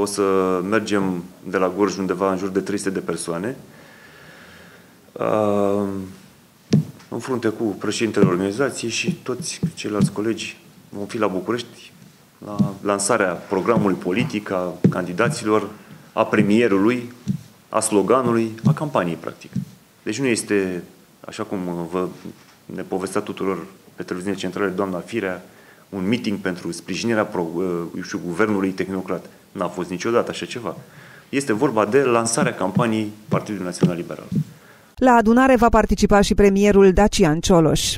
o să mergem de la Gorj undeva în jur de 300 de persoane. În frunte cu președintele organizației și toți ceilalți colegi vom fi la București la lansarea programului politic, a candidaților, a premierului, a sloganului, a campaniei, practic. Deci nu este, așa cum vă ne povestea tuturor pe televiziunea centrale doamna Firea, un meeting pentru sprijinirea pro, uh, știu, guvernului tehnocrat. N-a fost niciodată așa ceva. Este vorba de lansarea campaniei Partidului Național Liberal. La adunare va participa și premierul Dacian Cioloș.